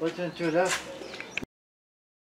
我就觉得